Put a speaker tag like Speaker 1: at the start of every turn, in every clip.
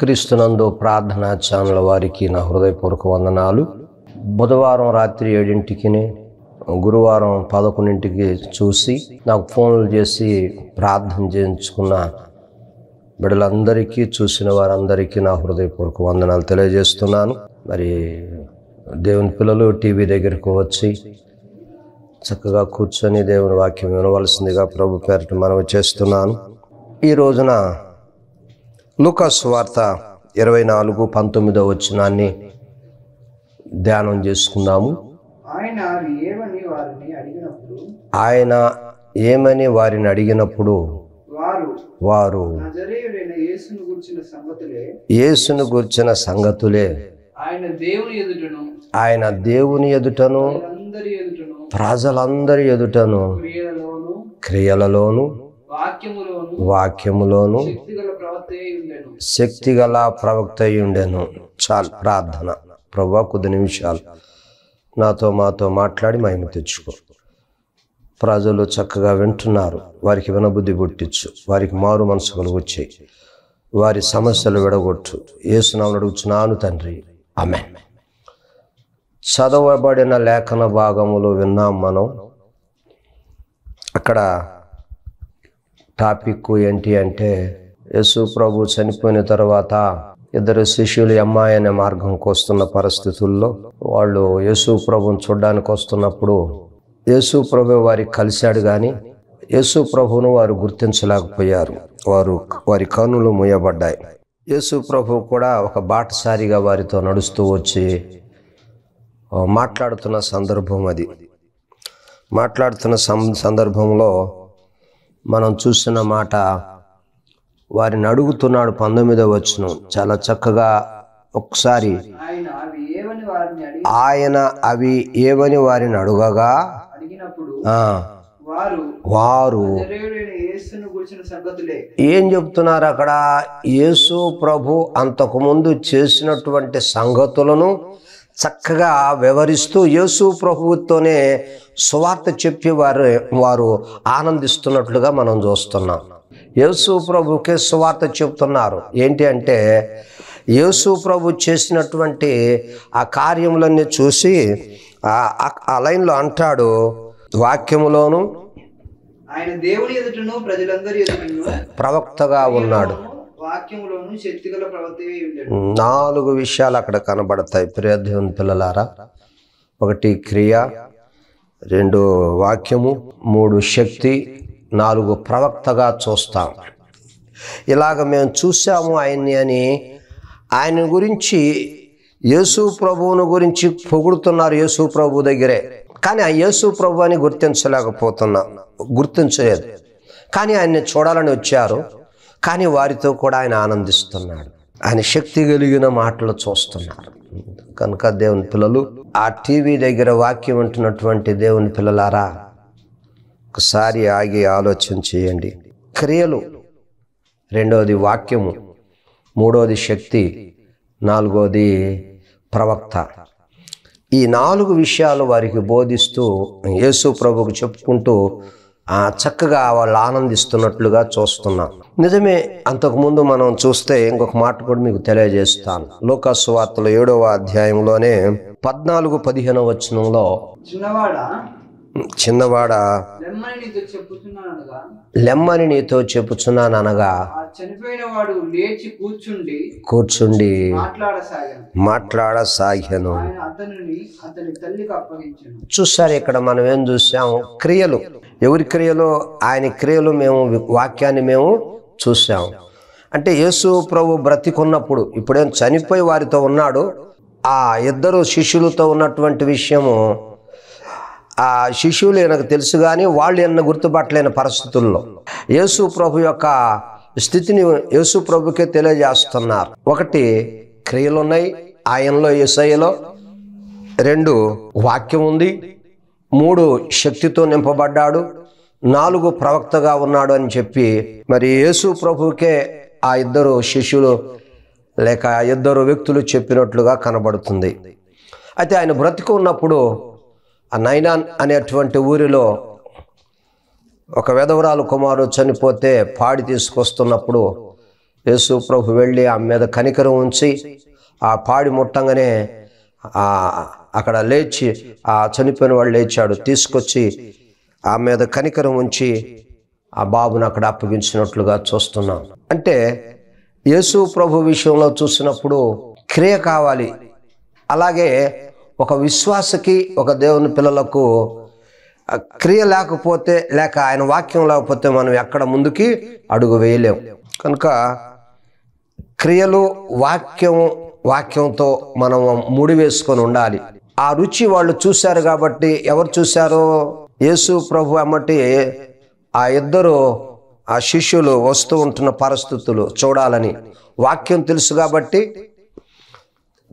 Speaker 1: క్రీస్తునందు ప్రార్థనా ఛానల్ వారికి నా హృదయపూర్వక వందనాలు. బుధవారం రాత్రి ఏడింటికి గురువారం పదకొండింటికి చూసి నాకు ఫోన్లు చేసి ప్రార్థన చేయించుకున్న బిడ్డలందరికీ చూసిన వారందరికీ నా హృదయపూర్వక వందనాలు తెలియజేస్తున్నాను. మరి దేవుని పిల్లలు టీవీ దగ్గరకు వచ్చి చక్కగా కూర్చొని దేవుని వాక్యం వినవలసిందిగా ప్రభు పేరట మనవి చేస్తున్నాను. ఈ రోజున లూకాస్ వార్త ఇరవై నాలుగు పంతొమ్మిదో వచ్చినాన్ని ధ్యానం చేసుకుందాము.
Speaker 2: ఆయన ఏమని వారిని అడిగినప్పుడు? వారు యేసును గురించిన సంగతులే. ఆయన దేవుని ఎదుటను.
Speaker 1: ఆయన దేవుని ఎదుటను.
Speaker 2: అందరి ఎదుటను.
Speaker 1: ప్రజలందరి ఎదుటను.
Speaker 2: క్రియలలోను.
Speaker 1: క్రియలలోను.
Speaker 2: వాక్యములోను ఉండెను.
Speaker 1: శక్తిగల ప్రవక్త అయి ఉండెను. చాలు ప్రార్థన. ప్రభా కొద్ది నిమిషాలు. నాతో మాతో మాట్లాడి మహిమ తెచ్చుకో. ప్రజలు చక్కగా వింటున్నారు. వారికి వినబుద్ధి పుట్టించు. వారికి మారు మనసు కలుగొచ్చాయి వారి సమస్యలు విడగొట్టు. ఏసునామని అడుగుచున్నాను తండ్రి. ఆమె చదవబడిన లేఖన భాగములు విన్నాం మనం. అక్కడ టాపిక్ ఏంటి అంటే యేసు ప్రభు చనిపోయిన తర్వాత ఇద్దరు శిష్యులు అమ్మాయి అనే మార్గంకి వస్తున్న పరిస్థితుల్లో వాళ్ళు యేసు ప్రభుని చూడడానికి వస్తున్నప్పుడు యేసు ప్రభు వారికి కలిశాడు కానీ యేసు ప్రభును వారు గుర్తించలేకపోయారు. వారు వారి కనులు మూయబడ్డాయి. యేసు ప్రభు కూడా ఒక బాటసారిగా వారితో నడుస్తూ వచ్చి మాట్లాడుతున్న సందర్భం అది. మాట్లాడుతున్న సం సందర్భంలో మనం చూసిన మాట వారిని అడుగుతున్నాడు పంతొమ్మిదవ వచ్చును చాలా చక్కగా ఒకసారి
Speaker 2: ఆయన అవి ఏమని వారిని
Speaker 1: అడుగగా?
Speaker 2: వారు
Speaker 1: ఏం చెప్తున్నారు అక్కడ? యేసు ప్రభు అంతకుముందు చేసినటువంటి సంగతులను చక్కగా వివరిస్తూ యేసు ప్రభువుతోనే సువార్త చెప్పి వారు వారు ఆనందిస్తున్నట్లుగా మనం చూస్తున్నాం. యేసు ప్రభుకే సువార్త చెప్తున్నారు. ఏంటి అంటే యేసు ప్రభు చేసినటువంటి ఆ కార్యములన్నీ చూసి ఆ- లైన్లో అంటాడు వాక్యములోను
Speaker 2: ఆయన దేవుని ఎదుటను ప్రజలందరి
Speaker 1: ప్రవక్తగా ఉన్నాడు.
Speaker 2: శక్తిగల
Speaker 1: నాలుగు విషయాలు అక్కడ కనబడతాయి. ప్రియదేవుని పిల్లలారా ఒకటి క్రియ రెండు వాక్యము మూడు శక్తి నాలుగు ప్రవక్తగా చూస్తాం. ఇలాగ మేము చూసాము ఆయన్ని అని ఆయన గురించి యేసు ప్రభువును గురించి పొగుడుతున్నారు యేసు ప్రభు దగ్గరే. కానీ ఆ యేసు ప్రభు అని గుర్తించలేకపోతున్నాం గుర్తించలేదు. కానీ ఆయన్ని చూడాలని వచ్చారు. కానీ వారితో కూడా ఆయన ఆనందిస్తున్నాడు. ఆయన శక్తి కలిగిన మాటలు చూస్తున్నారు. కనుక దేవుని పిల్లలు ఆ టీవీ దగ్గర వాక్యం ఉంటున్నటువంటి దేవుని పిల్లలారా ఒకసారి ఆగి ఆలోచన చేయండి. క్రియలు రెండవది వాక్యము మూడవది శక్తి నాలుగవది ప్రవక్త. ఈ నాలుగు విషయాలు వారికి బోధిస్తూ యేసు ప్రభుకు చెప్పుకుంటూ చక్కగా వాళ్ళు ఆనందిస్తున్నట్లుగా చూస్తున్నాం. నిజమే అంతకుముందు మనం చూస్తే ఇంకొక మాట కూడా మీకు తెలియజేస్తాను. లోకాసు వార్తలు ఏడవ అధ్యాయంలోనే పద్నాలుగు పదిహేనవ వచనంలో
Speaker 2: చిన్నవాడా? లెమ్మని నీతో
Speaker 1: చెప్పుచున్నాను అనగా
Speaker 2: లేచి కూర్చుండి
Speaker 1: కూర్చుండి
Speaker 2: మాట్లాడసాగాను.
Speaker 1: చూసారు ఇక్కడ మనం ఏం చూసాం? క్రియలు. ఎవరి క్రియలు? ఆయన క్రియలు మేము వాక్యాన్ని మేము చూసాం అంటే యేసు ప్రభు బ్రతికున్నప్పుడు ఇప్పుడేం చనిపోయి వారితో ఉన్నాడు ఆ ఇద్దరు శిష్యులతో ఉన్నటువంటి విషయము ఆ శిష్యులు ఈయనకు తెలుసు కానీ వాళ్ళు ఈయన గుర్తుపట్టలేని పరిస్థితుల్లో. యేసు ప్రభు యొక్క స్థితిని యేసు ప్రభుకే తెలియజేస్తున్నారు. ఒకటి క్రియలు ఉన్నాయి ఆయనలో యేసయ్యలో రెండు వాక్యం ఉంది మూడు శక్తితో నింపబడ్డాడు. నాలుగు ప్రవక్తగా ఉన్నాడు అని చెప్పి మరి యేసు ప్రభుకే ఆ ఇద్దరు శిష్యులు లేక ఆ ఇద్దరు వ్యక్తులు చెప్పినట్లుగా కనబడుతుంది. అయితే ఆయన బ్రతికు ఉన్నప్పుడు ఆ నైనాన్ అనేటువంటి ఊరిలో ఒక వెధవరాలు కుమారుడు చనిపోతే పాడి తీసుకొస్తున్నప్పుడు యేసు ప్రభు వెళ్ళి ఆమె మీద కనికరం ఉంచి ఆ పాడి ముట్టంగానే అక్కడ లేచి ఆ చనిపోయిన వాళ్ళు లేచాడు. తీసుకొచ్చి ఆ మీద కనికరం ఉంచి ఆ బాబును అక్కడ అప్పగించినట్లుగా చూస్తున్నాం. అంటే యేసు ప్రభు విషయంలో చూసినప్పుడు క్రియ కావాలి. అలాగే ఒక విశ్వాసకి ఒక దేవుని పిల్లలకు క్రియ లేకపోతే లేక ఆయన వాక్యం లేకపోతే మనం ఎక్కడ ముందుకి అడుగు వేయలేం. కనుక క్రియలు వాక్యం వాక్యంతో మనం ముడి వేసుకొని ఉండాలి. ఆ రుచి వాళ్ళు చూశారు కాబట్టి ఎవరు చూశారో? యేసు ప్రభు అమ్మటి ఆ ఇద్దరు ఆ శిష్యులు వస్తూ ఉంటున్న పరిస్థితులు చూడాలని వాక్యం తెలుసు కాబట్టి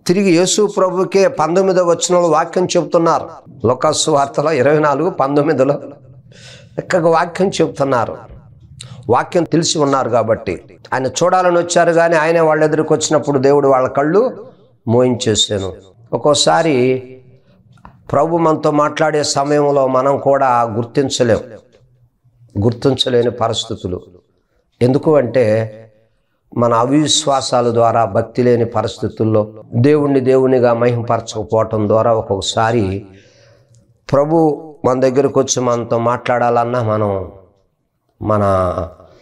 Speaker 1: తిరిగి యేసు ప్రభుకే పంతొమ్మిదో వచ్చిన వాక్యం చెబుతున్నారు. లోకాసు వార్తలో ఇరవై నాలుగు పంతొమ్మిదిలో చక్కగా వాక్యం చెబుతున్నారు. వాక్యం తెలిసి ఉన్నారు కాబట్టి ఆయన చూడాలని వచ్చారు కానీ ఆయనే వాళ్ళ ఎదురుకు వచ్చినప్పుడు దేవుడు వాళ్ళ కళ్ళు మోయించేసాను ఒక్కోసారి ప్రభు మనతో మాట్లాడే సమయంలో మనం కూడా గుర్తించలేం. గుర్తించలేని పరిస్థితులు. ఎందుకు అంటే మన అవిశ్వాసాల ద్వారా భక్తి లేని పరిస్థితుల్లో దేవుణ్ణి దేవునిగా మహింపరచకపోవటం ద్వారా ఒక్కొక్కసారి ప్రభు మన దగ్గరకు వచ్చి మనతో మాట్లాడాలన్నా మనం మన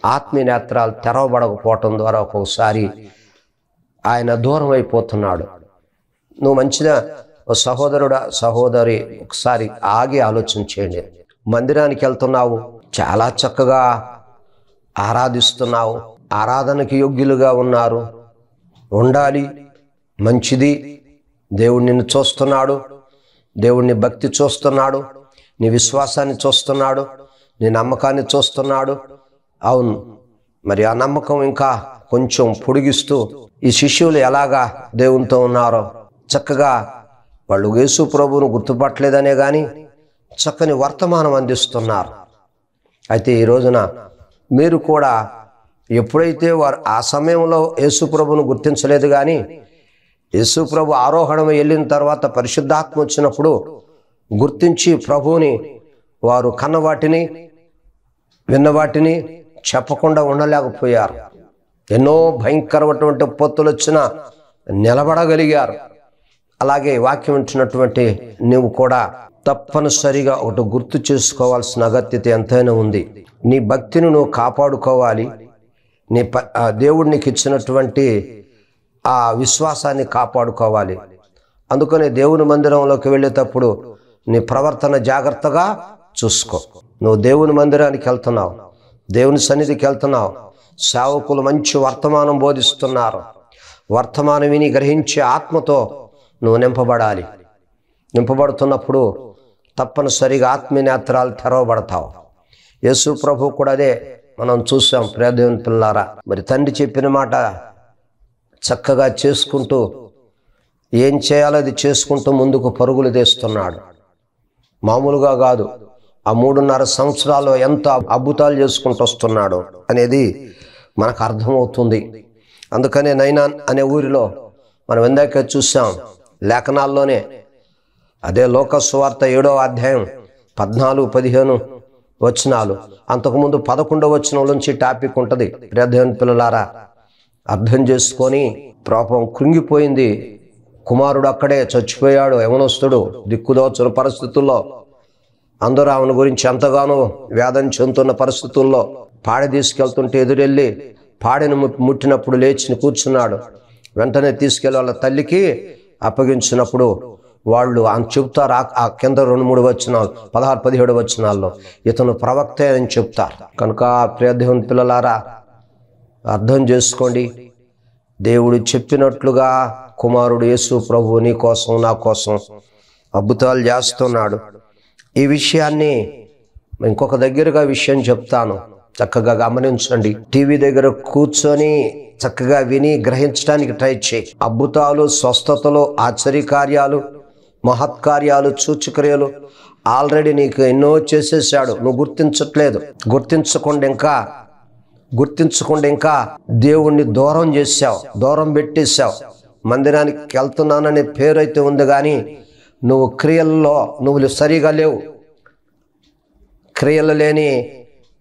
Speaker 1: ఆత్మీయ నేత్రాలు తెరవబడకపోవటం ద్వారా ఒక్కొక్కసారి ఆయన దూరం అయిపోతున్నాడు. నువ్వు మంచిగా ఓ సహోదరుడా సహోదరి ఒకసారి ఆగి ఆలోచన చేయండి. మందిరానికి వెళ్తున్నావు. చాలా చక్కగా ఆరాధిస్తున్నావు. ఆరాధనకి యోగ్యులుగా ఉన్నారు. ఉండాలి. మంచిది. దేవుడు నిన్ను చూస్తున్నాడు. దేవుడిని భక్తి చూస్తున్నాడు. నీ విశ్వాసాన్ని చూస్తున్నాడు. నీ నమ్మకాన్ని చూస్తున్నాడు. అవును. మరి ఆ నమ్మకం ఇంకా కొంచెం పొడిగిస్తూ ఈ శిష్యులు ఎలాగా దేవునితో ఉన్నారో చక్కగా వాళ్ళు యేసు ప్రభువును గుర్తుపట్టలేదనే కానీ చక్కని వర్తమానం అందిస్తున్నారు. అయితే ఈ రోజున మీరు కూడా ఎప్పుడైతే వారు ఆ సమయంలో యేసుప్రభును గుర్తించలేదు కానీ యేసుప్రభు ఆరోహణం వెళ్ళిన తర్వాత పరిశుద్ధాత్మ వచ్చినప్పుడు గుర్తించి ప్రభువుని వారు కన్న వాటిని చెప్పకుండా ఉండలేకపోయారు. ఎన్నో భయంకరమైనటువంటి పొత్తులు వచ్చినా నిలబడగలిగారు. అలాగే వాక్యం ఉంచినటువంటి నువ్వు కూడా తప్పనిసరిగా ఒకటి గుర్తు చేసుకోవాల్సిన అగత్యత ఎంతైనా ఉంది. నీ భక్తిని నువ్వు కాపాడుకోవాలి. నీ ప దేవుడు నీకు ఇచ్చినటువంటి ఆ విశ్వాసాన్ని కాపాడుకోవాలి. అందుకనే దేవుని మందిరంలోకి వెళ్ళేటప్పుడు నీ ప్రవర్తన జాగ్రత్తగా చూసుకో. నువ్వు దేవుని మందిరానికి వెళ్తున్నావు. దేవుని సన్నిధికి వెళ్తున్నావు. సేవకులు మంచి వర్తమానం బోధిస్తున్నారు. వర్తమానం విని గ్రహించే ఆత్మతో నువ్వు నింపబడాలి. నింపబడుతున్నప్పుడు తప్పనిసరిగా ఆత్మీయనేత్రాలు తెరవబడతావు. యేసు ప్రభు కూడా అదే మనం చూసాం ప్రియదేవుని పిల్లారా. మరి తండ్రి చెప్పిన మాట చక్కగా చేసుకుంటూ ఏం చేయాలో అది చేసుకుంటూ ముందుకు పరుగులు తీస్తున్నాడు. మామూలుగా కాదు ఆ మూడున్నర సంవత్సరాలు ఎంత అద్భుతాలు చేసుకుంటూ వస్తున్నాడు అనేది మనకు అర్థమవుతుంది. అందుకనే నైనాన్ అనే ఊరిలో మనం ఇందాక చూసాం లేఖనాల్లోనే. అదే లోకస్వార్త ఏడో అధ్యాయం పద్నాలుగు పదిహేను వచనాలు. అంతకుముందు పదకొండవ వచనం నుంచి టాపిక్ ఉంటుంది. ప్రధాన పిల్లలారా అర్థం చేసుకొని పాపం కృంగిపోయింది. కుమారుడు అక్కడే చచ్చిపోయాడు యవనస్తుడు దిక్కుదోచని పరిస్థితుల్లో. అందరూ ఆమెను గురించి ఎంతగానో వేదన చెందుతున్న పరిస్థితుల్లో పాడె తీసుకెళ్తుంటే ఎదురెళ్ళి పాడెను ముట్టినప్పుడు లేచి కూర్చున్నాడు. వెంటనే తీసుకెళ్ళి వాళ్ళ తల్లికి అప్పగించినప్పుడు వాళ్ళు ఆయన చెప్తారు ఆ- ఆ కింద రెండు మూడు వచ్చినాలు పదహారు పదిహేడు వచ్చినాల్లో ఇతను ప్రవక్తే అని చెప్తారు కనుక ప్రియదేవుని పిల్లలారా అర్థం చేసుకోండి. దేవుడు చెప్పినట్లుగా కుమారుడు యేసు ప్రభు నీ కోసం నా కోసం అద్భుతాలు చేస్తున్నాడు. ఈ విషయాన్ని ఇంకొక దగ్గరగా విషయం చెప్తాను. చక్కగా గమనించండి. టీవీ దగ్గర కూర్చొని చక్కగా విని గ్రహించడానికి ట్రై చేయి. అద్భుతాలు స్వస్థతలు ఆశ్చర్యకార్యాలు మహత్కార్యాలు సూచక్రియలు ఆల్రెడీ నీకు ఎన్నో చేసేసాడు. నువ్వు గుర్తించట్లేదు. గుర్తించకుండా ఇంకా గుర్తించకుండా ఇంకా దేవుణ్ణి దూరం చేసావు దూరం పెట్టేశావు. మందిరానికి వెళ్తున్నాననే పేరు అయితే ఉంది కానీ నువ్వు క్రియల్లో నువ్వు సరిగా లేవు. క్రియలు లేని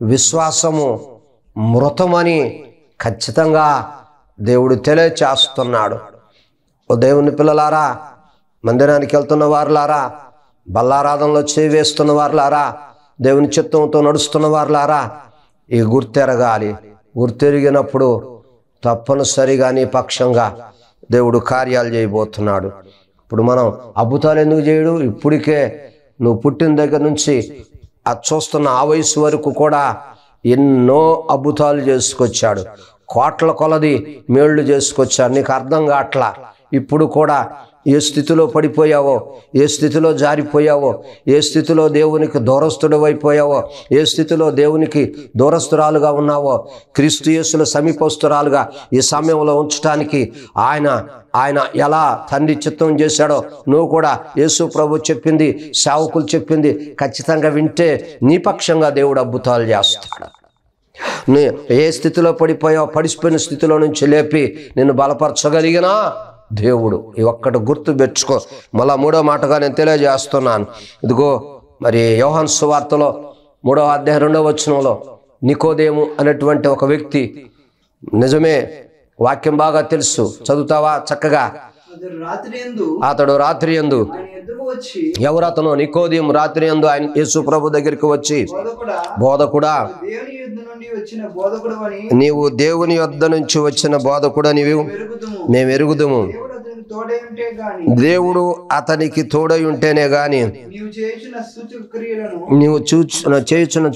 Speaker 1: విశ్వాసము మృతమని ఖచ్చితంగా దేవుడు తెలియచేస్తున్నాడు. ఓ దేవుని పిల్లలారా మందిరానికి వెళ్తున్న వారులారా బల్లారాధనలో చేవేస్తున్న వారులారా దేవుని చిత్తంతో నడుస్తున్న వారులారా ఈ గుర్తెరగాలి. గుర్తెరిగినప్పుడు తప్పనిసరిగా నీ పక్షంగా దేవుడు కార్యాలు చేయబోతున్నాడు. ఇప్పుడు మనం అద్భుతాలు ఎందుకు చేయడు? ఇప్పటికే నువ్వు పుట్టిన దగ్గర నుంచి అది చూస్తున్న ఆ వయసు వరకు కూడా ఎన్నో అద్భుతాలు చేసుకొచ్చాడు. కోట్ల కొలది మేళ్ళు చేసుకొచ్చాడు. నీకు అర్థం కావట్లా? ఇప్పుడు కూడా ఏ స్థితిలో పడిపోయావో ఏ స్థితిలో జారిపోయావో ఏ స్థితిలో దేవునికి దూరస్తుడు అయిపోయావో ఏ స్థితిలో దేవునికి దూరస్తురాలుగా ఉన్నావో క్రీస్తు యేసుల సమీపస్తురాలుగా ఈ సమయంలో ఉంచడానికి ఆయన ఆయన ఎలా తండ్రి చిత్తం చేశాడో నువ్వు కూడా యేసు ప్రభు చెప్పింది సేవకులు చెప్పింది ఖచ్చితంగా వింటే నీ పక్షంగా దేవుడు అద్భుతాలు చేస్తాడు. నీ ఏ స్థితిలో పడిపోయావో పడిపోయిన స్థితిలో నుంచి లేపి నిన్ను బలపరచగలిగినా దేవుడు ఈ ఒక్కటి గుర్తు పెట్టుకో. మళ్ళా మూడో మాటగా నేను తెలియజేస్తున్నాను. ఇదిగో మరి యోహన్ సువార్తలో మూడో అధ్యాయం రెండో వచనంలో నికోదేము అనేటువంటి ఒక వ్యక్తి నిజమే వాక్యం బాగా తెలుసు. చదువుతావా? చక్కగా.
Speaker 2: అతడు రాత్రి ఎందు
Speaker 1: ఎవరు అతను నికోదేము రాత్రి ఎందు ఆయన యేసు ప్రభు దగ్గరికి వచ్చి
Speaker 2: బోధకుడా
Speaker 1: నీవు దేవుని యొద్ద నుంచి వచ్చిన బోధకుడా నీవు? మేము ఎరుగుదుము.
Speaker 2: దేవుడు అతనికి తోడే
Speaker 1: ఉంటేనే గాని
Speaker 2: నీవు
Speaker 1: చూచిన చేయుచున్న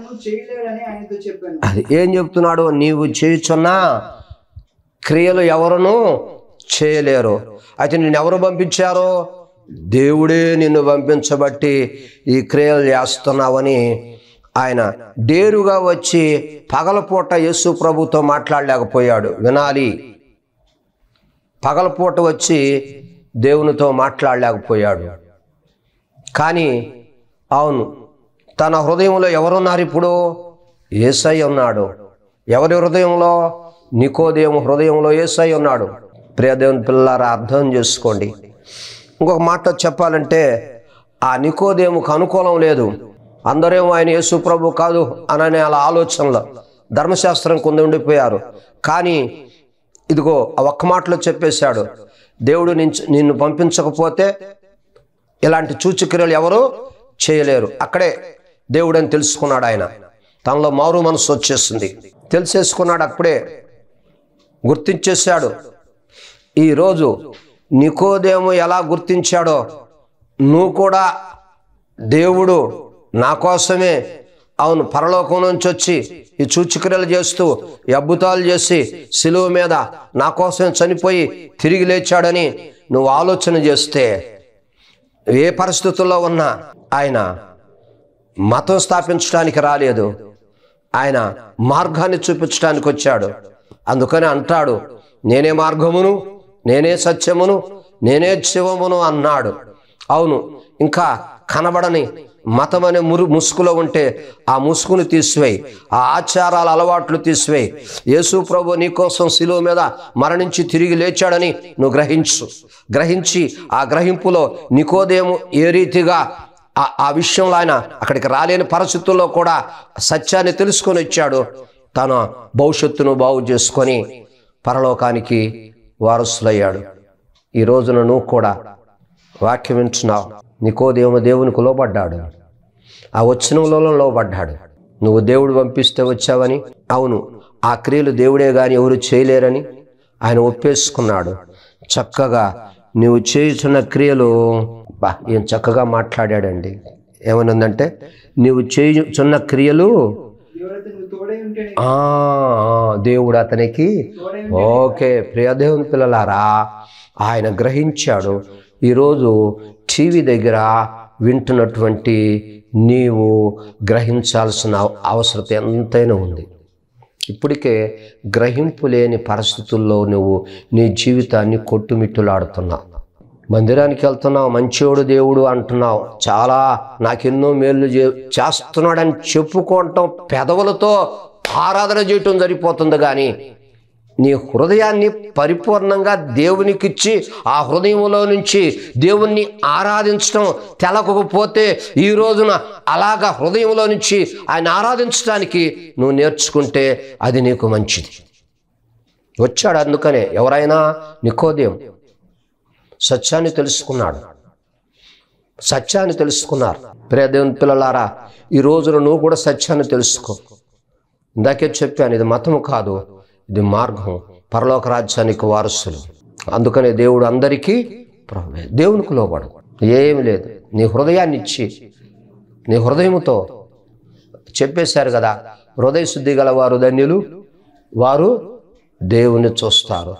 Speaker 2: చేయలేడని ఆయనతో చెప్పాను.
Speaker 1: అది ఏం చెప్తున్నాడు? నీవు చేయుచున్న క్రియలు ఎవరును చేయలేరు. అయితే నేను ఎవరు పంపించారో? దేవుడే నిన్ను పంపించబట్టి ఈ క్రియలు చేస్తున్నావని ఆయన డేరుగా వచ్చి పగలపూట యేసు ప్రభుతో మాట్లాడలేకపోయాడు. వినాలి. పగలపూట వచ్చి దేవునితో మాట్లాడలేకపోయాడు. కానీ అవును తన హృదయంలో ఎవరున్నారు ఇప్పుడు? ఏసై ఉన్నాడు. ఎవరి హృదయంలో? నికోదేము హృదయంలో ఏసై ఉన్నాడు. ప్రియదేవుని పిల్లలారా అర్థం చేసుకోండి. ఇంకొక మాట చెప్పాలంటే ఆ నికోదేముకు అనుకూలం లేదు. అందరేమో ఆయన యేసు ప్రభు కాదు అననే అలా ఆలోచనలో ధర్మశాస్త్రం కొంద ఉండిపోయారు. కానీ ఇదిగో ఆ ఒక్క మాటలో చెప్పేశాడు. దేవుడు నిన్ను నిన్ను పంపించకపోతే ఇలాంటి సూచక్రియలు ఎవరు చేయలేరు. అక్కడే దేవుడని తెలుసుకున్నాడు ఆయన. తనలో మారు మనసు వచ్చేసింది. తెలిసేసుకున్నాడు అప్పుడే గుర్తించేశాడు. ఈరోజు నికోదేము ఎలా గుర్తించాడో నువ్వు కూడా దేవుడు నా కోసమే అవును పరలోకం నుంచి వచ్చి ఈ సూచక్రియలు చేస్తూ అద్భుతాలు చేసి సిలువ మీద నా కోసమే చనిపోయి తిరిగి లేచాడని నువ్వు ఆలోచన చేస్తే ఏ పరిస్థితుల్లో ఉన్నా ఆయన మతం స్థాపించడానికి రాలేదు. ఆయన మార్గాన్ని చూపించడానికి వచ్చాడు. అందుకని అంటాడు నేనే మార్గమును నేనే సత్యమును నేనే శివమును అన్నాడు. అవును ఇంకా కనబడని మతం అనే మురు ముసుగులో ఉంటే ఆ ముసుగును తీసివేయి ఆ ఆచారాల అలవాట్లు తీసివేయి. యేసు ప్రభు నీకోసం శిలువ మీద మరణించి తిరిగి లేచాడని నువ్వు గ్రహించు. గ్రహించి ఆ గ్రహింపులో నికోదేము ఏ రీతిగా ఆ- ఆ విషయంలో ఆయన అక్కడికి రాలేని పరిస్థితుల్లో కూడా సత్యాన్ని తెలుసుకొని వచ్చాడు. తన భవిష్యత్తును బాగు చేసుకొని పరలోకానికి వారసులయ్యాడు. ఈ రోజున నువ్వు కూడా వాక్యం వింటున్నావు. నికోదేమ దేవునికి లోబడ్డాడు. ఆ వచ్చినంలో లోబడ్డాడు. నువ్వు దేవుడు పంపిస్తే వచ్చావని అవును ఆ క్రియలు దేవుడే కానీ ఎవరు చేయలేరని ఆయన ఒప్పేసుకున్నాడు. చక్కగా నువ్వు చేయుచున్న క్రియలు బా ఈయన చక్కగా మాట్లాడాడండి. ఏమనుందంటే నువ్వు చేయుచున్న క్రియలు
Speaker 2: దేవుడు అతనికి
Speaker 1: ఓకే ప్రియదేవుని పిల్లలారా ఆయన గ్రహించాడు. ఈరోజు టీవీ దగ్గర వింటున్నటువంటి నీవు గ్రహించాల్సిన అవసరత ఎంతైనా ఉంది. ఇప్పటికే గ్రహింపు లేని పరిస్థితుల్లో నువ్వు నీ జీవితాన్ని కొట్టుమిట్టులాడుతున్నావు మందిరానికి వెళ్తున్నావు మంచివాడు దేవుడు అంటున్నావు. చాలా నాకెన్నో మేలు చే చేస్తున్నాడని చెప్పుకోవటం పెదవులతో ఆరాధన చేయటం జరిగిపోతుంది కానీ నీ హృదయాన్ని పరిపూర్ణంగా దేవునికిచ్చి ఆ హృదయంలో నుంచి దేవుణ్ణి ఆరాధించడం తెలకపోతే ఈ రోజున అలాగ హృదయంలో నుంచి ఆయన ఆరాధించడానికి నువ్వు నేర్చుకుంటే అది నీకు మంచిది. వచ్చాడు అందుకనే ఎవరైనా నికోదయం సత్యాన్ని తెలుసుకున్నాడు. సత్యాన్ని తెలుసుకున్నారు. ప్రియదేవుని పిల్లలారా ఈ రోజున నువ్వు కూడా సత్యాన్ని తెలుసుకో. ఇందాకే చెప్పాను ఇది మతము కాదు. ఇది మార్గం. పరలోక రాజ్యానికి వారసులు. అందుకనే దేవుడు అందరికీ ప్రభువే. దేవునికి లోబడు. ఏమి లేదు. నీ హృదయాన్ని ఇచ్చి నీ హృదయముతో చెప్పేశారు కదా. హృదయ శుద్ధి గల వారు ధన్యులు. వారు దేవుని చూస్తారు.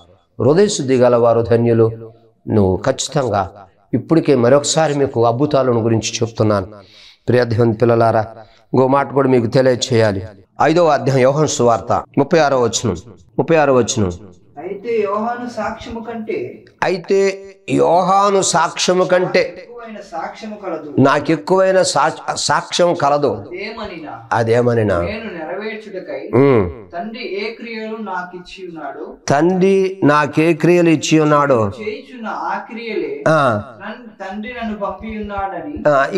Speaker 1: హృదయ శుద్ధి గల వారు ధన్యులు. నువ్వు ఖచ్చితంగా ఇప్పటికే మరొకసారి మీకు అద్భుతాలను గురించి చెప్తున్నాను. ప్రియ దేవుని పిల్లలారా ఇంకో మాట కూడా మీకు తెలియచేయాలి. ఐదవ అధ్యాయం యోహన్ సువార్త. ముప్పై ఆరో వచనం. ముప్పై ఆరో వచనం.
Speaker 2: అయితే యోహాను సాక్ష్యము కంటే
Speaker 1: అయితే యోహాను సాక్ష్యము కంటే
Speaker 2: ఎక్కువైన సాక్ష్యము కలదు.
Speaker 1: నాకు ఎక్కువైన సాక్ష్యం కలదు. అదేమనినా.
Speaker 2: తండ్రి నాకు ఇచ్చి ఉన్నాడు?
Speaker 1: తండ్రి నాకే క్రియలు ఇచ్చి ఉన్నాడు.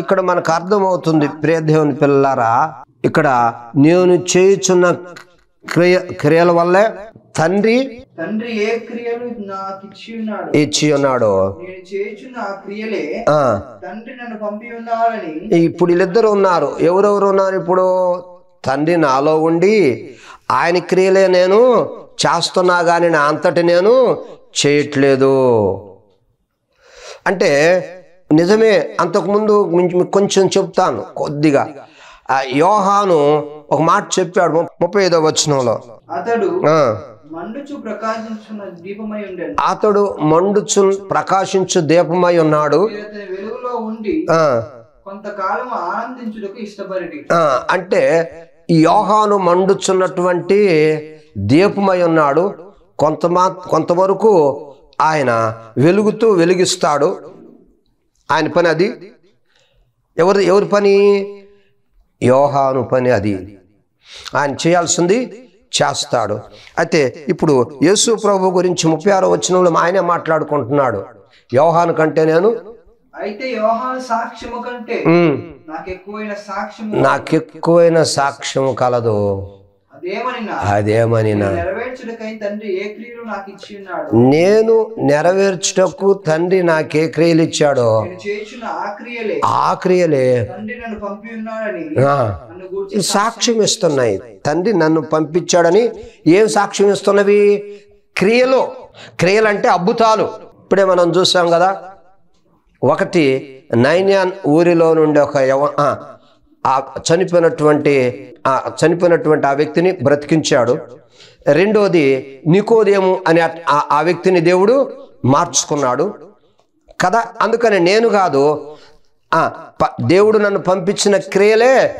Speaker 1: ఇక్కడ మనకు అర్థమవుతుంది ప్రియదేవుని పిల్లలారా ఇక్కడ నేను చేయుచున్న క్రియ క్రియల వల్లే తండ్రి
Speaker 2: తండ్రి ఏ క్రియలు నాకు ఇచ్చి ఉన్నాడు
Speaker 1: ఇచ్చి ఉన్నాడు
Speaker 2: నేను చేయుచున్న ఆ క్రియలే తండ్రి నన్ను పంపి ఉన్నాడని
Speaker 1: ఇప్పుడు వీళ్ళిద్దరు ఉన్నారు. ఎవరెవరు ఉన్నారు ఇప్పుడు? తండ్రి నాలో ఉండి ఆయన క్రియలే నేను చేస్తున్నా కానీ నా అంతటి నేను చేయట్లేదు. అంటే నిజమే అంతకుముందు కొంచెం చెప్తాను కొద్దిగా. ఆ యోహాను ఒక మాట చెప్పాడు ముప్పై ఐదో వచనంలో.
Speaker 2: అతడు మండుచు ప్రకాశించున్న దీపమై ఉండెను.
Speaker 1: అతడు మండుచు ప్రకాశించు దీపమై ఉన్నాడు.
Speaker 2: మీరు అతని వెలుగులో ఉండి
Speaker 1: ఆ,
Speaker 2: కొంతకాలం ఆనందించుటకు ఇష్టపడి
Speaker 1: ఆ, అంటే యోహాను మండుచున్నటువంటి దీపమై ఉన్నాడు. కొంతమా కొంతవరకు ఆయన వెలుగుతూ వెలిగిస్తాడు. ఆయన పని అది? ఎవరు ఎవరి పని? యోహాను పని అది ఆయన చేయాల్సింది చేస్తాడు. అయితే ఇప్పుడు యేసు ప్రభు గురించి ముప్పై ఆరో వచనంలో ఆయనే మాట్లాడుకుంటున్నాడు. యోహాను కంటే నేను?
Speaker 2: అయితే యోహాను సాక్ష్యము కంటే నాకు ఎక్కువైన సాక్ష్యము
Speaker 1: కలదు.
Speaker 2: అదేమని
Speaker 1: నేను నెరవేర్చుటకు తండ్రి నాకే క్రియలు ఇచ్చాడో?
Speaker 2: ఆ క్రియలే
Speaker 1: సాక్ష్యం ఇస్తున్నాయి. తండ్రి నన్ను పంపించాడని ఏం సాక్ష్యం ఇస్తున్నవి? క్రియలు. క్రియలు అంటే అద్భుతాలు. ఇప్పుడే మనం చూసాం కదా ఒకటి నైన్యాన్ ఊరిలో నుండి ఒక యవ ఆ, చనిపోయినటువంటి ఆ చనిపోయినటువంటి ఆ వ్యక్తిని బ్రతికించాడు. రెండోది నికోదేము అనే ఆ- ఆ- వ్యక్తిని దేవుడు మార్చుకున్నాడు. కదా అందుకని నేను కాదు ఆ, ప- దేవుడు నన్ను పంపించిన క్రియలే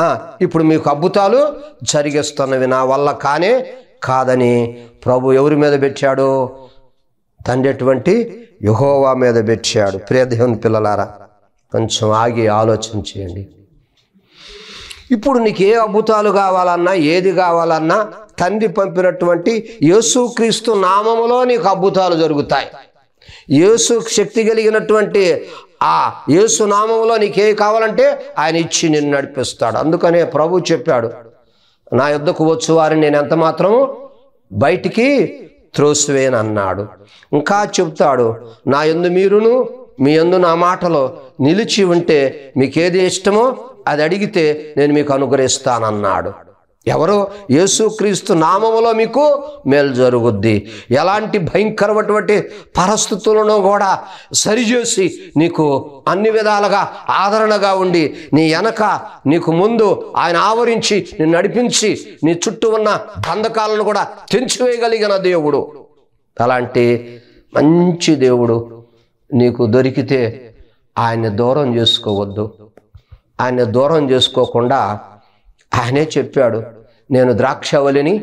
Speaker 1: ఆ, ఇప్పుడు మీకు అద్భుతాలు జరిగిస్తున్నవి నా వల్ల కానే కాదని ప్రభు ఎవరి మీద పెట్టాడు? తండ్రి అటువంటి యహోవా మీద పెట్టాడు. ప్రియదేవుని పిల్లలారా కొంచెం ఆగి ఆలోచన చేయండి. ఇప్పుడు నీకు ఏ అద్భుతాలు కావాలన్నా ఏది కావాలన్నా తండ్రి పంపినటువంటి యేసుక్రీస్తు నామములో నీకు అద్భుతాలు జరుగుతాయి. యేసు శక్తి కలిగినటువంటి ఆ యేసు నామంలో నీకే కావాలంటే ఆయన ఇచ్చి నిన్ను నడిపిస్తాడు. అందుకనే ప్రభు చెప్పాడు నా యుద్ధకు వచ్చు వారిని నేను ఎంత మాత్రము బయటికి త్రోసివేనన్నాడు ఇంకా చెప్తాడు నా ఎందు మీరును మీ యందు నా మాటలో నిలిచి ఉంటే మీకేది ఇష్టమో అది అడిగితే నేను మీకు అనుగ్రహిస్తానన్నాడు. ఎవరు? యేసుక్రీస్తు నామములో మీకు మేలు జరుగుద్ది. ఎలాంటి భయంకరమైనటువంటి పరిస్థితులను కూడా సరిచేసి నీకు అన్ని విధాలుగా ఆదరణగా ఉండి నీ వెనక నీకు ముందు ఆయన ఆవరించి నిన్ను నడిపించి నీ చుట్టూ ఉన్న బంధకాలను కూడా తెంచివేయగలిగిన దేవుడు. అలాంటి మంచి దేవుడు నీకు దొరికితే ఆయన్ని దూరం చేసుకోవద్దు. ఆయన దూరం చేసుకోకుండా ఆయనే చెప్పాడు నేను ద్రాక్షవలిని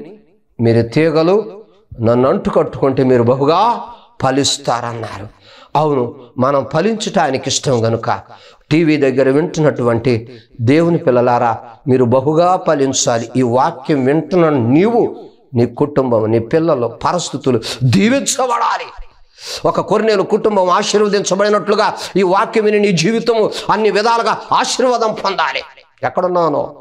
Speaker 1: మీరు తీగలు నన్ను అంటు కట్టుకుంటే మీరు బహుగా ఫలిస్తారన్నారు. అవును మనం ఫలించటానికి ఇష్టం గనుక టీవీ దగ్గర వింటున్నటువంటి దేవుని పిల్లలారా మీరు బహుగా ఫలించాలి. ఈ వాక్యం వింటున్న నీవు నీ కుటుంబం నీ పిల్లలు పరిస్థితులు దీవించబడాలి. ఒక కొరినేలు కుటుంబం ఆశీర్వదించబడినట్లుగా ఈ వాక్యం విని నీ జీవితము అన్ని విధాలుగా ఆశీర్వాదం పొందాలి. ఎక్కడున్నానో?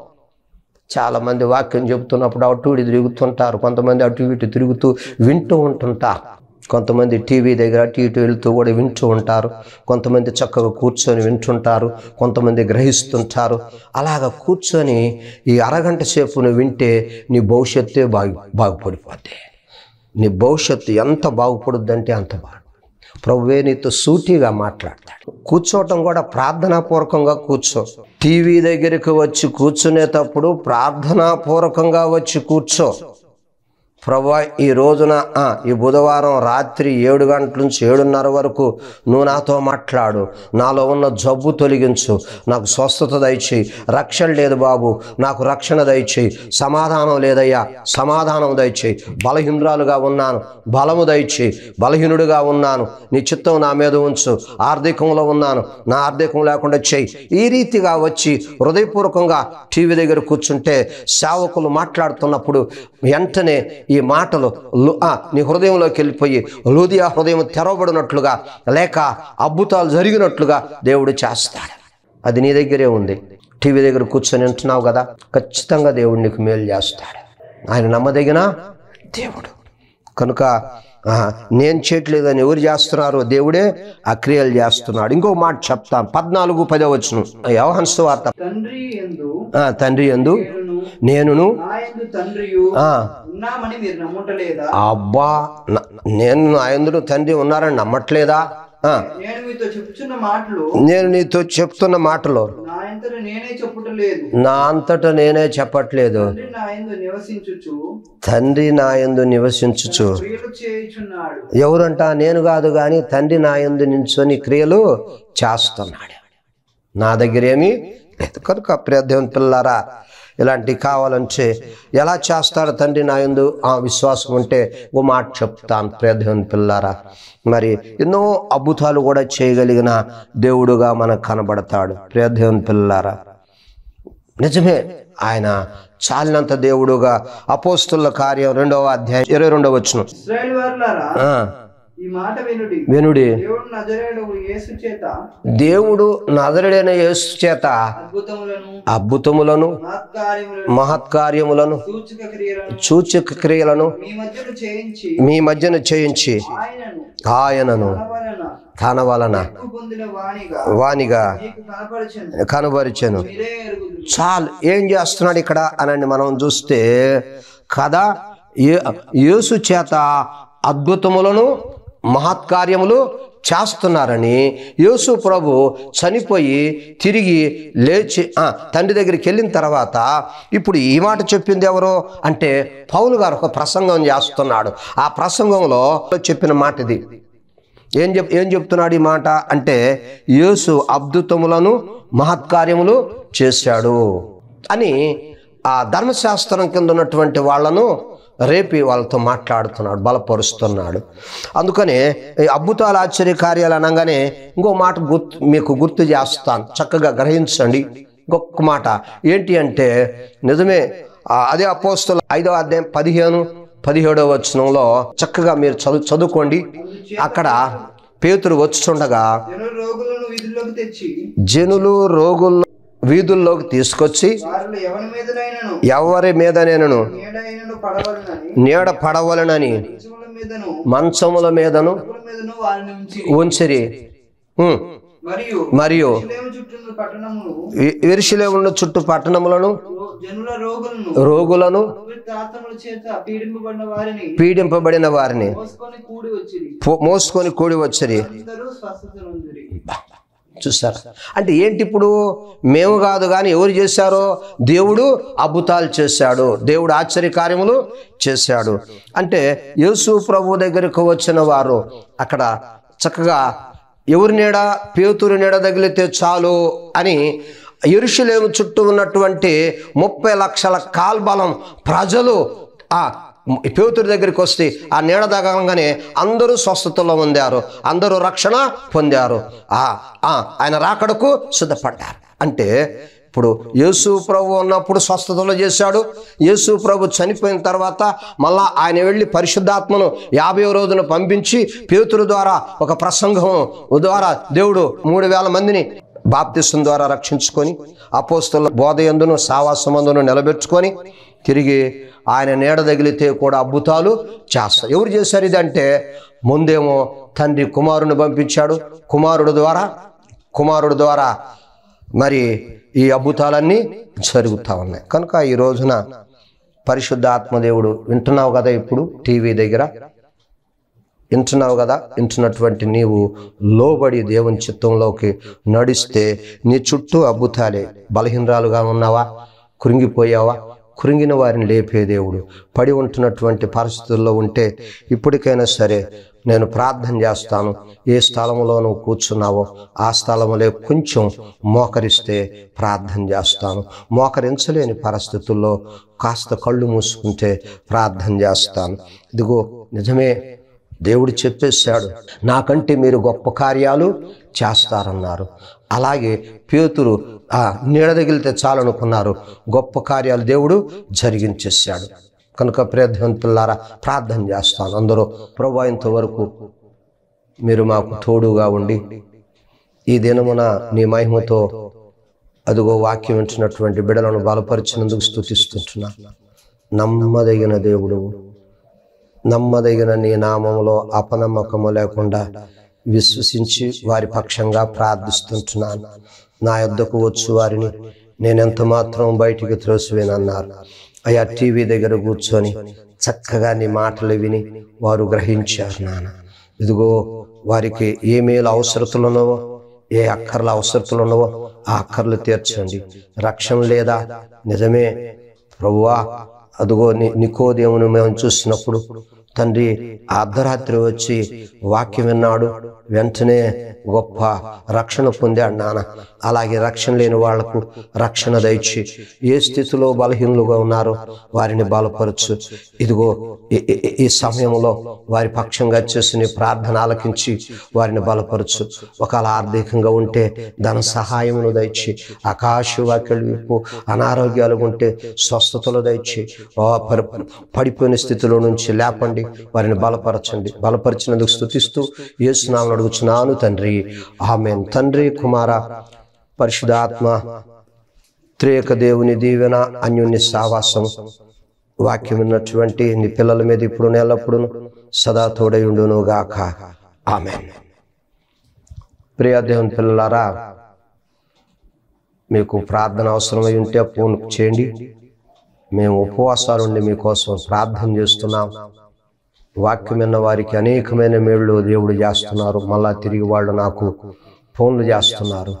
Speaker 1: చాలామంది వాక్యం చెబుతున్నప్పుడు అటు ఇటు తిరుగుతుంటారు. కొంతమంది అటు ఇటు తిరుగుతూ వింటూ ఉంటుంటారు. కొంతమంది టీవీ దగ్గర అటు ఇటు వెళ్తూ కూడా వింటూ ఉంటారు. కొంతమంది చక్కగా కూర్చొని వింటుంటారు. కొంతమంది గ్రహిస్తుంటారు. అలాగ కూర్చొని ఈ అరగంట సేపును వింటే నీ భవిష్యత్తే బాగు బాగుపడిపోద్ది. నీ భవిష్యత్తు ఎంత బాగుపడుద్దంటే అంత బాగు ప్రభువే నీతో సూటిగా మాట్లాడతాడు. కూర్చోవటం కూడా ప్రార్థనాపూర్వకంగా కూర్చో. టీవీ దగ్గరికి వచ్చి కూర్చునేటప్పుడు ప్రార్థనాపూర్వకంగా వచ్చి కూర్చో. ప్రభా ఈ రోజున ఈ బుధవారం రాత్రి ఏడు గంటల నుంచి ఏడున్నర వరకు నువ్వు నాతో మాట్లాడు. నాలో ఉన్న జబ్బు తొలగించు. నాకు స్వస్థత దయచేయి. రక్షణ లేదు బాబు. నాకు రక్షణ దయచేయి. సమాధానం లేదయ్యా. సమాధానం దయచేయి. బలహీనురాలుగా ఉన్నాను. బలము దయచేయి. బలహీనుడుగా ఉన్నాను. నీ చిత్తం నా మీద ఉంచు. ఆర్థికంలో ఉన్నాను. నా ఆర్థికం లేకుండా చేయి. ఈ రీతిగా వచ్చి హృదయపూర్వకంగా టీవీ దగ్గర కూర్చుంటే సేవకులు మాట్లాడుతున్నప్పుడు వెంటనే ఈ మాటలు నీ హృదయంలోకి వెళ్ళిపోయి లూదియా హృదయం తెరవబడినట్లుగా లేక అద్భుతాలు జరిగినట్లుగా దేవుడు చేస్తాడు. అది నీ దగ్గరే ఉంది. టీవీ దగ్గర కూర్చొని వింటున్నావు కదా? ఖచ్చితంగా దేవుడు నీకు మేలు చేస్తాడు. ఆయన నమ్మదగిన దేవుడు. కనుక నేను చేయట్లేదని ఎవరు చేస్తున్నారు దేవుడే ఆ క్రియలు చేస్తున్నాడు. ఇంకో మాట చెప్తాను పద్నాలుగు పదవచ్చును వ్యవహంస వార్త
Speaker 2: తండ్రి ఎందు
Speaker 1: ఆ, తండ్రి ఎందు
Speaker 2: నేనును ఎందు
Speaker 1: అబ్బా నేను ఆయనలో తండ్రి ఉన్నారని నమ్మట్లేదా?
Speaker 2: నేను
Speaker 1: నీతో చెప్తున్న మాటలు
Speaker 2: నా
Speaker 1: అంతటా నేనే చెప్పట్లేదు.
Speaker 2: తండ్రి నా ఎందు నివసించుచు.
Speaker 1: ఎవరంట? నేను కాదు కానీ తండ్రి నా యందు నించొని క్రియలు చేస్తున్నాడు. నా దగ్గర ఏమీ లేదు. కనుక ప్రియదేవన్ పిల్లారా ఇలాంటివి కావాలంటే ఎలా చేస్తాడు తండ్రి నా యందు ఆ విశ్వాసం ఉంటే ఓ మాట చెప్తాను ప్రియదేవన్ పిల్లారా. మరి ఎన్నో అద్భుతాలు కూడా చేయగలిగిన దేవుడుగా మనకు కనబడతాడు ప్రియదేవన్ పిల్లారా. నిజమే ఆయన చాలినంత దేవుడుగా అపోస్తుల కార్యం రెండవ అధ్యాయం ఇరవై రెండవ వచ్చును
Speaker 2: వినుడి. దేవుడు
Speaker 1: నజరుడైన యేసు చేత
Speaker 2: అద్భుతములను మహత్కార్యములను సూచక క్రియలను మీ
Speaker 1: మధ్యన చేయించి
Speaker 2: ఆయనను తన వలన
Speaker 1: వానిగా కనబరిచెను. చాలు ఏం చేస్తున్నాడు ఇక్కడ అని మనం చూస్తే కదా యేసు చేత అద్భుతములను మహత్కార్యములు చేస్తున్నారని యేసు ప్రభు చనిపోయి తిరిగి లేచి తండ్రి దగ్గరికి వెళ్ళిన తర్వాత ఇప్పుడు ఈ మాట చెప్పింది ఎవరు అంటే పౌలు గారు ఒక ప్రసంగం చేస్తున్నాడు. ఆ ప్రసంగంలో చెప్పిన మాట ఇది. ఏం చెప్ ఏం చెప్తున్నాడు ఈ మాట అంటే యేసు అద్భుతములను మహత్కార్యములు చేశాడు అని ఆ ధర్మశాస్త్రం కింద ఉన్నటువంటి వాళ్ళను రేపి వాళ్ళతో మాట్లాడుతున్నాడు బలపరుస్తున్నాడు. అందుకనే ఈ అద్భుతాలు ఆశ్చర్య కార్యాలు అనగానే ఇంకో మాట గుర్తు మీకు గుర్తు చేస్తాను. చక్కగా గ్రహించండి. ఇంకొక మాట ఏంటి అంటే నిజమే అదే అపోస్తుల ఐదవ అధ్యాయం పదిహేను పదిహేడవ వచనంలో చక్కగా మీరు చదువు చదువుకోండి. అక్కడ పేతురు
Speaker 2: తెచ్చి
Speaker 1: జనులు రోగుల్లో వీధుల్లోకి తీసుకొచ్చి
Speaker 2: ఎవరి
Speaker 1: మీద నేను నీడ పడవలనని
Speaker 2: మంచముల మీదను
Speaker 1: ఉంచిరి.
Speaker 2: మరియు
Speaker 1: విరిశిలే ఉన్న చుట్టూ పట్టణములను
Speaker 2: రోగులను పీడింపబడిన వారిని మోసుకొని కూడి వచ్చిరి.
Speaker 1: పో- చూసారా అంటే ఏంటి ఇప్పుడు మేము కాదు కానీ ఎవరు చేశారో? దేవుడు అద్భుతాలు చేశాడు. దేవుడు ఆశ్చర్య కార్యములు చేశాడు. అంటే యేసు ప్రభు దగ్గరకు వచ్చిన వారు అక్కడ చక్కగా ఎవరి నీడ? పేతురు నీడ తగిలితే చాలు అని ఎరుషులేము చుట్టూ ఉన్నటువంటి ముప్పై లక్షల కాల్బలం ప్రజలు ఆ పేతుడి దగ్గరికి వస్తే ఆ నీడ తగలంగానే అందరూ స్వస్థతలో పొందారు. అందరూ రక్షణ పొందారు. ఆ ఆ, ఆయన రాకడకు సిద్ధపడ్డారు. అంటే ఇప్పుడు యేసు ప్రభు ఉన్నప్పుడు స్వస్థతలు చేశాడు. యేసు ప్రభు చనిపోయిన తర్వాత మళ్ళా ఆయన వెళ్ళి పరిశుద్ధాత్మను యాభై రోజున పంపించి పేతురు ద్వారా ఒక ప్రసంగం ద్వారా దేవుడు మూడు వేల మందిని బాప్తిస్తం ద్వారా రక్షించుకొని అపోస్తుల బోధయందును సావాసమందును నిలబెట్టుకొని తిరిగి ఆయన నీడ తగిలితే కూడా అద్భుతాలు చేస్తాయి. ఎవరు చేశారు ఇదంటే ముందేమో తండ్రి కుమారుని పంపించాడు. కుమారుడు ద్వారా కుమారుడు ద్వారా మరి ఈ అద్భుతాలన్నీ జరుగుతూ ఉన్నాయి. కనుక ఈ రోజున పరిశుద్ధ ఆత్మదేవుడు వింటున్నావు కదా ఇప్పుడు టీవీ దగ్గర? వింటున్నావు కదా? వింటున్నటువంటి నీవు లోబడి దేవుని చిత్తంలోకి నడిస్తే నీ చుట్టూ అద్భుతాలే. బలహీనరాలుగా ఉన్నావా? కృంగిపోయావా? కృంగిన వారిని లేపే దేవుడు. పడి ఉంటున్నటువంటి పరిస్థితుల్లో ఉంటే ఇప్పటికైనా సరే నేను ప్రార్థన చేస్తాను. ఏ స్థలంలో నువ్వు కూర్చున్నావో ఆ స్థలంలో కొంచెం మోకరిస్తే ప్రార్థన చేస్తాను. మోకరించలేని పరిస్థితుల్లో కాస్త కళ్ళు మూసుకుంటే ప్రార్థన చేస్తాను. ఇదిగో నిజమే దేవుడు చెప్పేశాడు నాకంటే మీరు గొప్ప కార్యాలు చేస్తారన్నారు. అలాగే పేతురు ఆ నీడ తగిలితే చాలనుకున్నారు. గొప్ప కార్యాలు దేవుడు జరిగించేశాడు. కనుక ప్రేధ్వంతులారా ప్రార్థన చేస్తాను. అందరూ ప్రభు ఇంతవరకు మీరు మాకు తోడుగా ఉండి ఈ దినమున నీ మహిమతో అదిగో వాక్యం వింటున్నటువంటి బిడలను బలపరిచినందుకు స్థుతిస్తుంటున్నా నమ్మదగిన దేవుడు. నమ్మదగిన నీ నామంలో అపనమ్మకము లేకుండా విశ్వసించి వారి పక్షంగా ప్రార్థిస్తుంటున్నాను. నా యొద్దకు వచ్చు వారిని నేనెంత మాత్రం బయటికి త్రోసివేనన్నారు. అయా టీవీ దగ్గర కూర్చొని చక్కగా నీ మాటలు విని వారు గ్రహించారు నాన్న. ఇదిగో వారికి ఏ మేలు అవసరతలు ఉన్నవో ఏ అక్కర్ల అవసరతలు ఉన్నవో ఆ అక్కర్లు తీర్చండి. రక్షణ లేదా? నిజమే. ప్రభువా అదిగో ని- నికోదేవుని మేము చూసినప్పుడు తండ్రి అర్ధరాత్రి వచ్చి వాక్యం విన్నాడు. వెంటనే గొప్ప రక్షణ పొందాడు నాన్న. అలాగే రక్షణ లేని వాళ్ళకు రక్షణ దయచి. ఏ స్థితిలో బలహీనులుగా ఉన్నారో వారిని బలపరచు. ఇదిగో ఈ- సమయంలో వారి పక్షంగా చేసిన ప్రార్థన ఆలకించి వారిని బలపరచు. ఒకవేళ ఆర్థికంగా ఉంటే ధన సహాయమును దయచి. ఆకాశ వాక్యలు అనారోగ్యాలు ఉంటే స్వస్థతలు దయచి. పడిపోయిన స్థితిలో నుంచి లేపండి. వారిని బలపరచండి. బలపరిచినందుకు స్థుతిస్తూ యేసునామను అడుగుచున్నాను తండ్రి. ఆమె తండ్రి కుమార పరిశుధాత్మ త్రేక దేవుని దీవెన అన్యోన్య సావాసం వాక్యం ఉన్నటువంటి నీ పిల్లల మీద ఇప్పుడు ఎల్లప్పుడూ సదా తోడయుండును గాక ఆమె ప్రియదేవుని పిల్లలారా మీకు ప్రార్థన అవసరమై ఉంటే ఫోన్ చేయండి. మేము ఉపవాసాలు ఉండి మీకోసం ప్రార్థన చేస్తున్నాం. వాక్యం విన్న వారికి అనేకమైన మేళ్ళు దేవుడు చేస్తున్నారు. మళ్ళా తిరిగి వాళ్ళు నాకు ఫోన్లు చేస్తున్నారు.